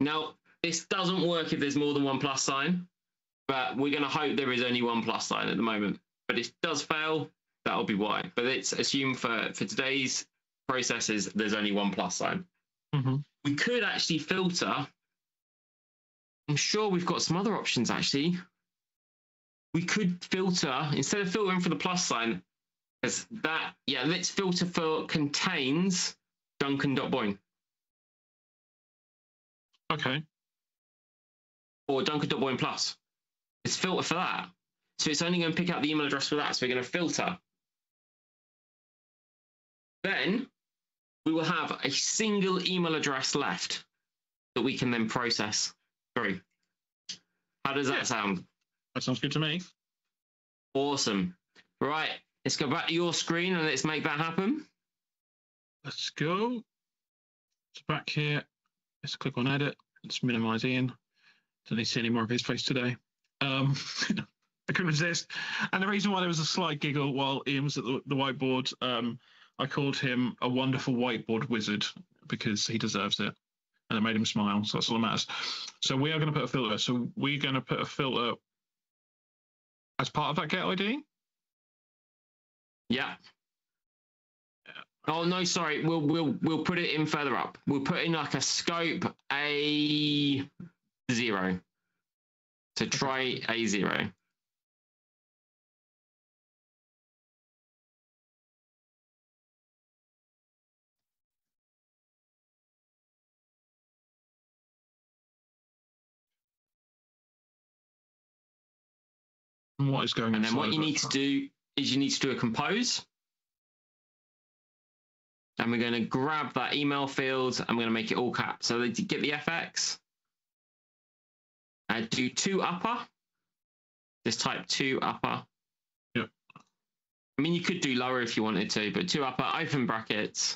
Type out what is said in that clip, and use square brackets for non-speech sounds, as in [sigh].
Now, this doesn't work if there's more than one plus sign, but we're going to hope there is only one plus sign at the moment. But if it does fail, that'll be why. But it's assumed for, for today's processes, there's only one plus sign. Mhm. We could actually filter. I'm sure we've got some other options actually. We could filter, instead of filtering for the plus sign, as that, yeah, let's filter for contains Duncan.boing Okay. or Duncan.boing plus. It's filter for that. So it's only going to pick out the email address for that. So we're going to filter. Then we will have a single email address left that we can then process through. How does that Yeah. sound? That sounds good to me. Awesome. Right, let's go back to your screen and let's make that happen. Let's go. So back here. Let's click on edit. Let's minimize Ian. Don't need to see any more of his face today. Um, [laughs] I couldn't resist. And the reason why there was a slight giggle while Ian was at the, the whiteboard, um, I called him a wonderful whiteboard wizard because he deserves it. And it made him smile. So that's all that matters. So we are going to put a filter. So we're going to put a filter as part of that get ID. Yeah. Oh no, sorry. We'll we'll we'll put it in further up. We'll put in like a scope a zero. So try a zero. And what is going on? And then what you need to do is you need to do a compose. And we're going to grab that email field. I'm going to make it all caps. So they get the FX, and uh, do toUpper. Just type toUpper. Yep. I mean, you could do lower if you wanted to, but toUpper, open brackets.